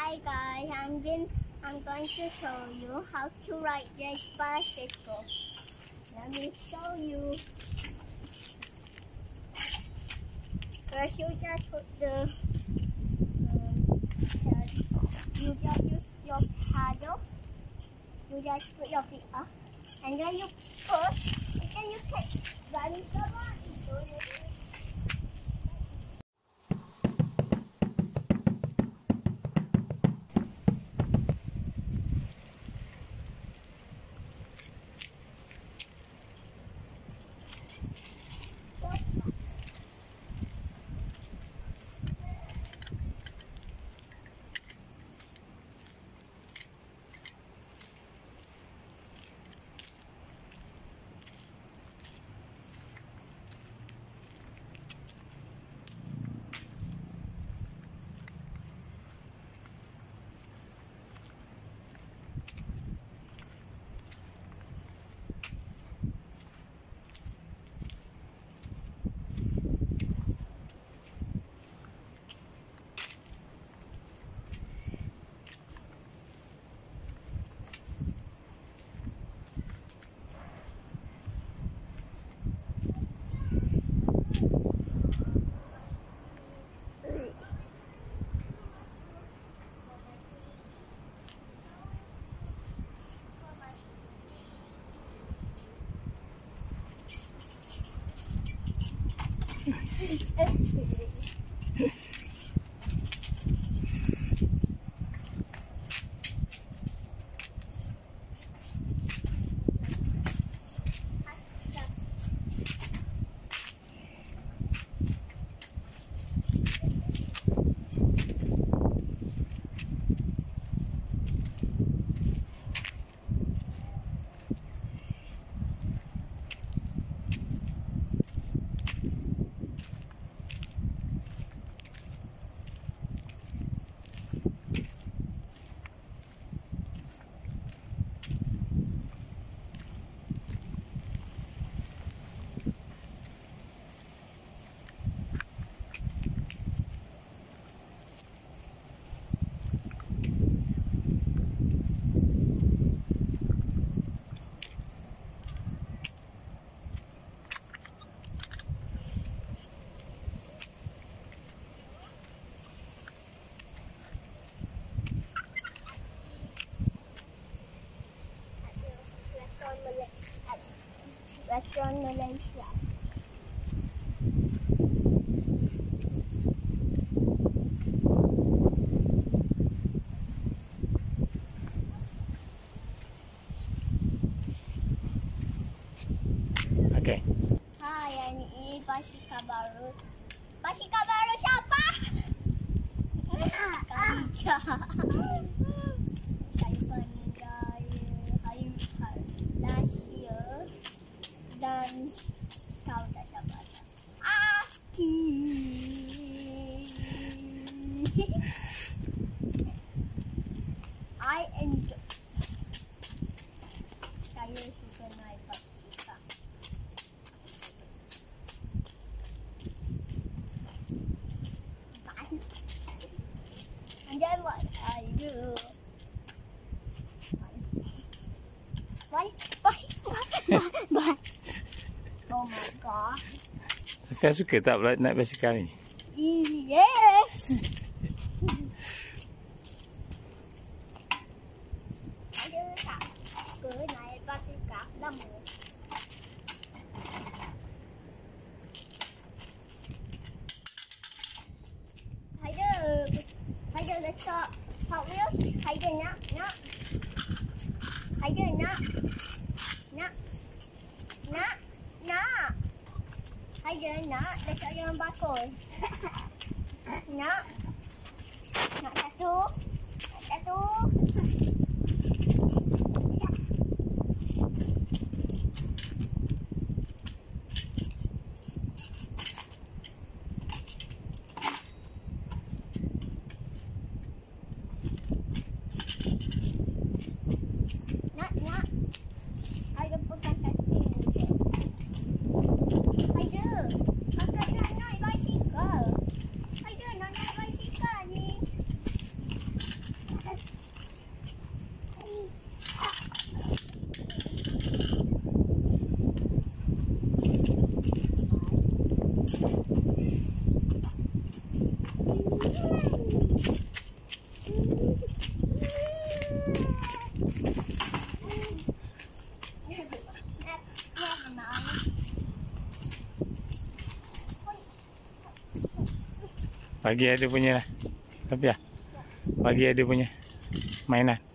Hi guys, I'm going. I'm going to show you how to ride this bicycle. Let me show you. First you just put the, um, you just use your paddle. You just put your feet up and then you push and then you can run the bicycle. is empty. restaurant Malaysia. Okay. Hai, ini siapa? Kak dan kau tak sabar Aki I enjoy Saya suka naik basikal Bye. And then what I do Fia suka tak pula naik basikal ni? Yes! Hot Wheels? Haider, nak? Nak? Haider, nak? Ada nak dekat dengan bakul. nak. Nak satu. Nak satu. bagi ada punya lah. Tapi ya, lah, bagi ada punya mainan.